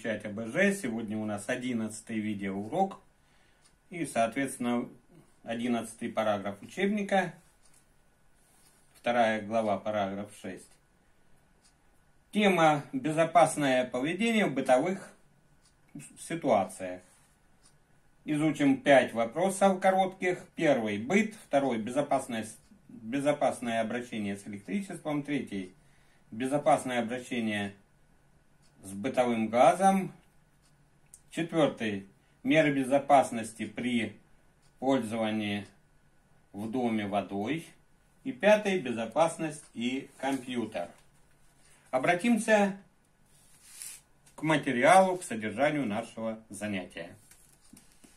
изучать АБЖ. Сегодня у нас одиннадцатый видеоурок. И, соответственно, одиннадцатый параграф учебника. Вторая глава, параграф 6. Тема «Безопасное поведение в бытовых ситуациях». Изучим пять вопросов коротких. Первый – быт. Второй – безопасность, безопасное обращение с электричеством. Третий – безопасное обращение с бытовым газом. Четвертый. Меры безопасности при пользовании в доме водой. И пятый. Безопасность и компьютер. Обратимся к материалу, к содержанию нашего занятия.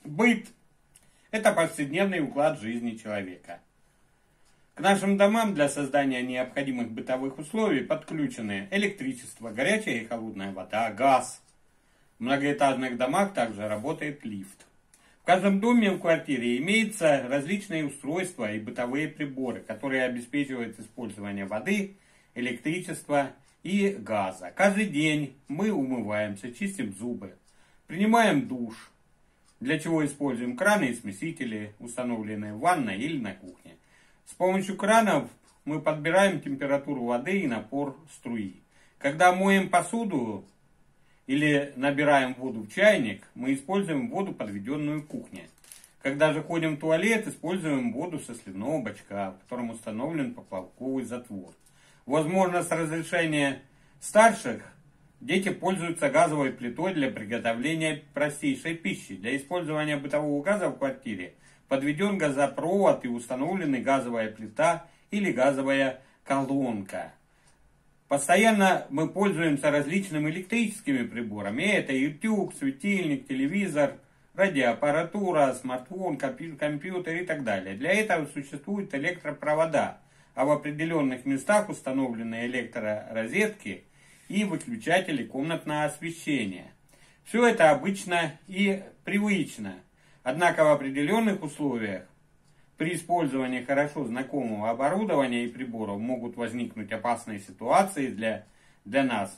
Быт – это повседневный уклад жизни человека – к нашим домам для создания необходимых бытовых условий подключены электричество, горячая и холодная вода, газ. В многоэтажных домах также работает лифт. В каждом доме в квартире имеются различные устройства и бытовые приборы, которые обеспечивают использование воды, электричества и газа. Каждый день мы умываемся, чистим зубы, принимаем душ, для чего используем краны и смесители, установленные в ванной или на кухне. С помощью кранов мы подбираем температуру воды и напор струи. Когда моем посуду или набираем воду в чайник, мы используем воду, подведенную в кухне. Когда же ходим в туалет, используем воду со сливного бачка, в котором установлен поплавковый затвор. Возможно, с разрешения старших дети пользуются газовой плитой для приготовления простейшей пищи. Для использования бытового газа в квартире подведен газопровод и установлена газовая плита или газовая колонка. Постоянно мы пользуемся различными электрическими приборами. Это утюг, светильник, телевизор, радиоаппаратура, смартфон, компьютер и так далее. Для этого существуют электропровода, а в определенных местах установлены электророзетки и выключатели комнатного освещения. Все это обычно и привычно – Однако в определенных условиях при использовании хорошо знакомого оборудования и приборов могут возникнуть опасные ситуации для, для нас,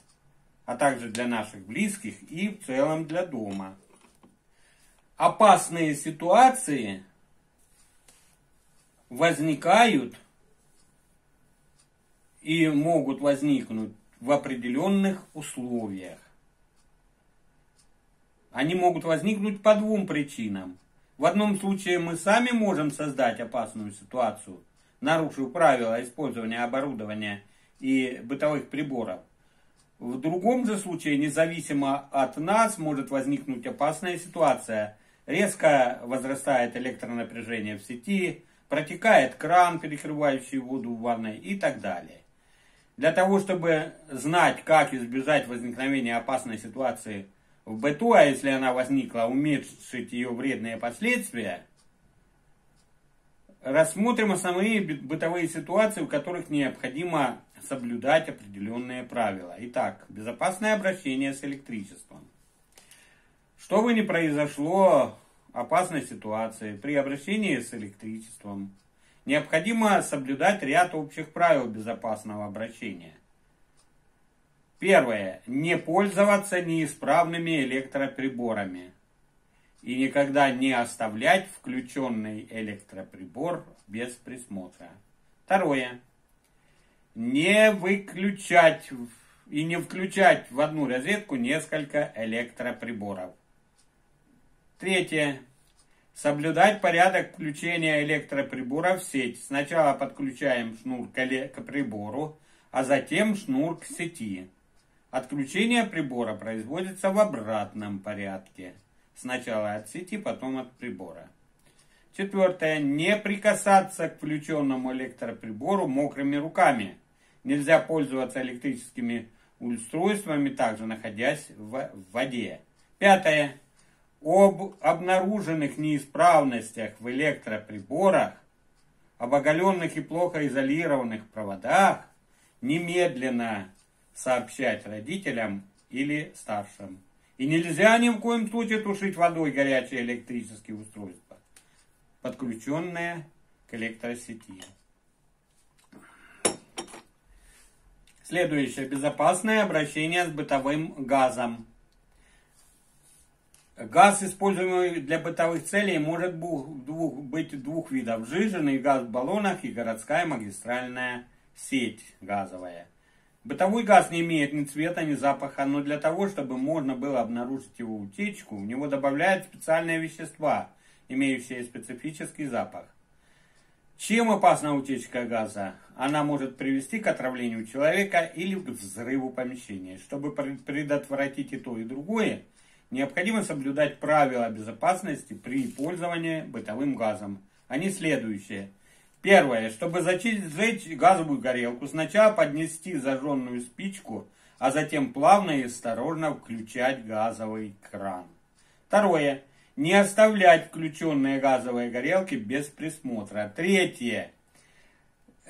а также для наших близких и в целом для дома. Опасные ситуации возникают и могут возникнуть в определенных условиях. Они могут возникнуть по двум причинам. В одном случае мы сами можем создать опасную ситуацию, нарушив правила использования оборудования и бытовых приборов. В другом же случае, независимо от нас, может возникнуть опасная ситуация. Резко возрастает электронапряжение в сети, протекает кран, перекрывающий воду в ванной и так далее. Для того, чтобы знать, как избежать возникновения опасной ситуации в быту, а если она возникла, уменьшить ее вредные последствия, рассмотрим основные бытовые ситуации, в которых необходимо соблюдать определенные правила. Итак, безопасное обращение с электричеством. Что бы ни произошло опасной ситуации при обращении с электричеством, необходимо соблюдать ряд общих правил безопасного обращения – Первое. Не пользоваться неисправными электроприборами. И никогда не оставлять включенный электроприбор без присмотра. Второе. Не выключать и не включать в одну розетку несколько электроприборов. Третье. Соблюдать порядок включения электроприбора в сеть. Сначала подключаем шнур к прибору, а затем шнур к сети. Отключение прибора производится в обратном порядке. Сначала от сети, потом от прибора. Четвертое. Не прикасаться к включенному электроприбору мокрыми руками. Нельзя пользоваться электрическими устройствами, также находясь в воде. Пятое. Об обнаруженных неисправностях в электроприборах, об оголенных и плохо изолированных проводах немедленно сообщать родителям или старшим. И нельзя ни в коем случае тушить водой горячие электрические устройства, подключенные к электросети. Следующее. Безопасное обращение с бытовым газом. Газ, используемый для бытовых целей, может быть двух видов. Сжиженный газ в баллонах и городская магистральная сеть газовая. Бытовой газ не имеет ни цвета, ни запаха, но для того, чтобы можно было обнаружить его утечку, в него добавляют специальные вещества, имеющие специфический запах. Чем опасна утечка газа? Она может привести к отравлению человека или к взрыву помещения. Чтобы предотвратить и то, и другое, необходимо соблюдать правила безопасности при пользовании бытовым газом. Они следующие. Первое. Чтобы зажечь газовую горелку, сначала поднести зажженную спичку, а затем плавно и осторожно включать газовый кран. Второе. Не оставлять включенные газовые горелки без присмотра. Третье.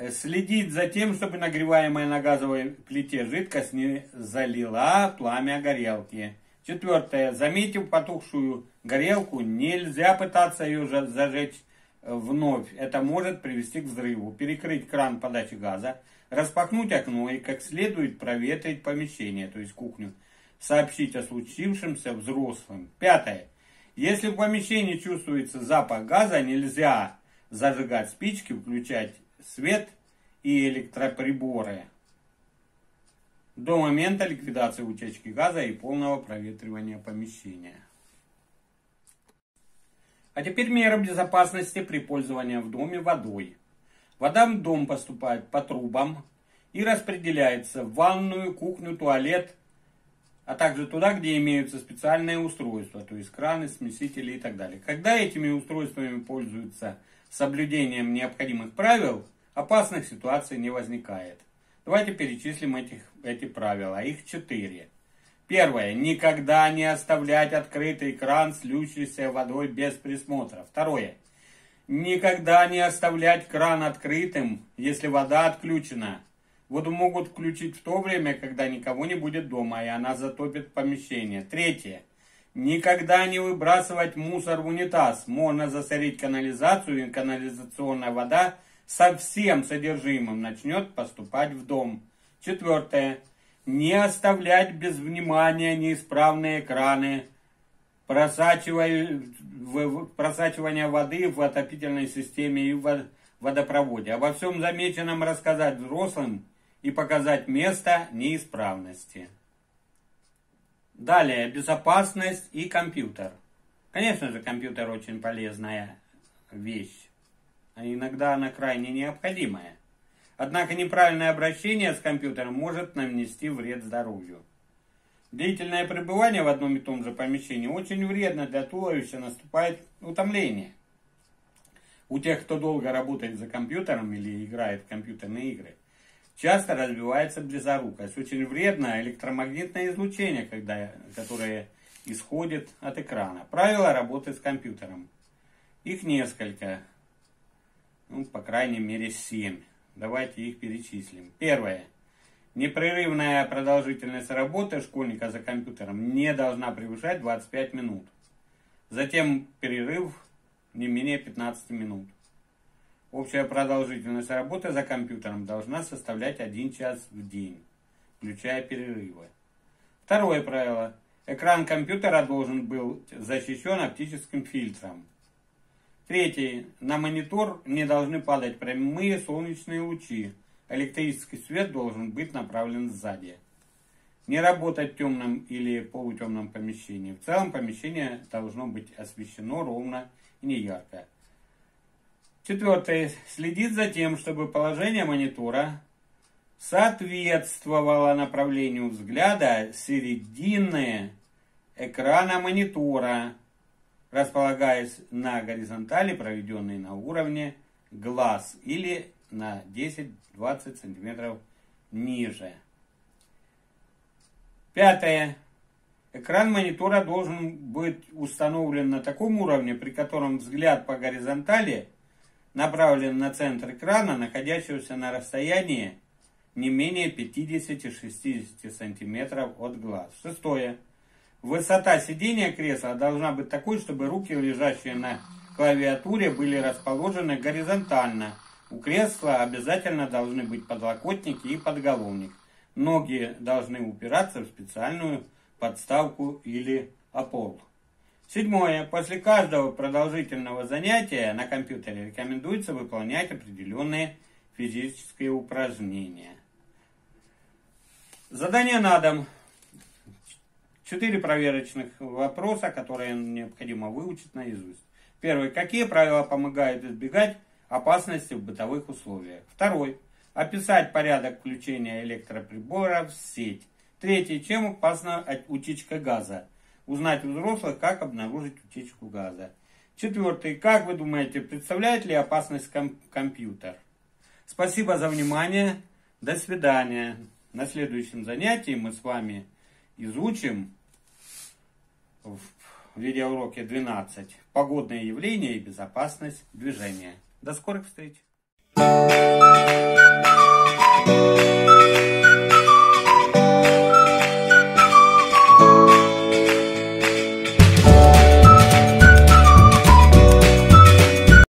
Следить за тем, чтобы нагреваемая на газовой плите жидкость не залила пламя горелки. Четвертое. Заметив потухшую горелку, нельзя пытаться ее зажечь вновь. Это может привести к взрыву. Перекрыть кран подачи газа, распахнуть окно и как следует проветрить помещение, то есть кухню. Сообщить о случившемся взрослым. Пятое. Если в помещении чувствуется запах газа, нельзя зажигать спички, включать свет и электроприборы до момента ликвидации утечки газа и полного проветривания помещения. А теперь меры безопасности при пользовании в доме водой. Вода в дом поступает по трубам и распределяется в ванную, кухню, туалет, а также туда, где имеются специальные устройства, то есть краны, смесители и так далее. Когда этими устройствами пользуются соблюдением необходимых правил, опасных ситуаций не возникает. Давайте перечислим этих, эти правила. Их четыре. Первое. Никогда не оставлять открытый кран с льющейся водой без присмотра. Второе. Никогда не оставлять кран открытым, если вода отключена. Воду могут включить в то время, когда никого не будет дома, и она затопит помещение. Третье. Никогда не выбрасывать мусор в унитаз. Можно засорить канализацию, и канализационная вода со всем содержимым начнет поступать в дом. Четвертое. Не оставлять без внимания неисправные краны, просачивание воды в отопительной системе и в водопроводе. Обо всем замеченном рассказать взрослым и показать место неисправности. Далее, безопасность и компьютер. Конечно же, компьютер очень полезная вещь а иногда она крайне необходимая. Однако неправильное обращение с компьютером может нанести вред здоровью. Длительное пребывание в одном и том же помещении очень вредно для туловища, наступает утомление. У тех, кто долго работает за компьютером или играет в компьютерные игры, часто развивается близорукость. Очень вредно электромагнитное излучение, когда, которое исходит от экрана. Правила работы с компьютером. Их несколько ну, по крайней мере, 7. Давайте их перечислим. Первое. Непрерывная продолжительность работы школьника за компьютером не должна превышать 25 минут. Затем перерыв не менее 15 минут. Общая продолжительность работы за компьютером должна составлять 1 час в день, включая перерывы. Второе правило. Экран компьютера должен был защищен оптическим фильтром. Третье. На монитор не должны падать прямые солнечные лучи. Электрический свет должен быть направлен сзади. Не работать в темном или полутемном помещении. В целом помещение должно быть освещено ровно и не ярко. Четвертое. Следить за тем, чтобы положение монитора соответствовало направлению взгляда середины экрана монитора располагаясь на горизонтали, проведенной на уровне глаз или на 10-20 сантиметров ниже. Пятое. Экран монитора должен быть установлен на таком уровне, при котором взгляд по горизонтали направлен на центр экрана, находящегося на расстоянии не менее 50-60 сантиметров от глаз. Шестое. Высота сидения кресла должна быть такой, чтобы руки, лежащие на клавиатуре, были расположены горизонтально. У кресла обязательно должны быть подлокотники и подголовник. Ноги должны упираться в специальную подставку или опору. Седьмое. После каждого продолжительного занятия на компьютере рекомендуется выполнять определенные физические упражнения. Задание на дом. Четыре проверочных вопроса, которые необходимо выучить наизусть. Первый. Какие правила помогают избегать опасности в бытовых условиях? Второй. Описать порядок включения электроприбора в сеть. Третий. Чем опасна утечка газа? Узнать у взрослых, как обнаружить утечку газа. Четвертый. Как вы думаете, представляет ли опасность ком компьютер? Спасибо за внимание. До свидания. На следующем занятии мы с вами изучим в видеоуроке 12 погодные явления и безопасность движения. До скорых встреч! Thank you.